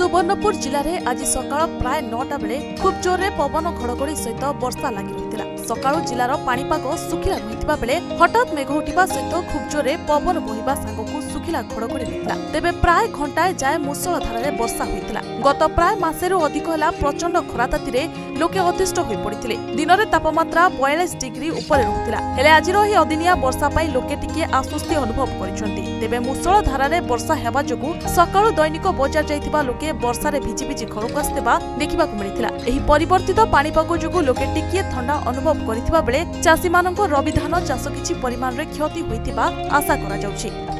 সুবর্ণপুর জেলার আজ সকাল প্রায় নটা বেড়ে খুব জোরে পবন ঘড়ঘড়ি সহ বর্ষা লাগি রয়েছে সকাল জেলার পাপাগ শুখিলা রয়েছে বেড়ে হঠাৎ মেঘ উঠা সহ খুব জোরে পবন বহিবা সাংকু শুখিলা ঘড়ঘড়ি রয়েছে তেবে প্রায় ঘণ্টায় যায় মুষল ধারায় বর্ষা হয়েছিল গত প্রায় মাসে অধিক হল প্রচন্ড খরা তাতিরে ଲୋକେ ଅତିଷ୍ଠ ହୋଇପଡ଼ିଥିଲେ ଦିନରେ ତାପମାତ୍ରା ବୟାଳିଶ ଡିଗ୍ରୀ ଉପରେ ରହୁଥିଲା ହେଲେ ଆଜିର ଏହି ଅଦିନିଆ ବର୍ଷା ପାଇଁ ଲୋକେ ଟିକିଏ ଆଶ୍ୱସ୍ତି ଅନୁଭବ କରିଛନ୍ତି ତେବେ ମୂଷଳ ଧାରାରେ ବର୍ଷା ହେବା ଯୋଗୁଁ ସକାଳୁ ଦୈନିକ ବଜାର ଯାଇଥିବା ଲୋକେ ବର୍ଷାରେ ଭିଜି ଭିଜି ଘରକୁ ଆସିଥିବା ଦେଖିବାକୁ ମିଳିଥିଲା ଏହି ପରିବର୍ତ୍ତିତ ପାଣିପାଗ ଯୋଗୁଁ ଲୋକେ ଟିକିଏ ଥଣ୍ଡା ଅନୁଭବ କରିଥିବା ବେଳେ ଚାଷୀମାନଙ୍କ ରବିଧାନ ଚାଷ କିଛି ପରିମାଣରେ କ୍ଷତି ହୋଇଥିବା ଆଶା କରାଯାଉଛି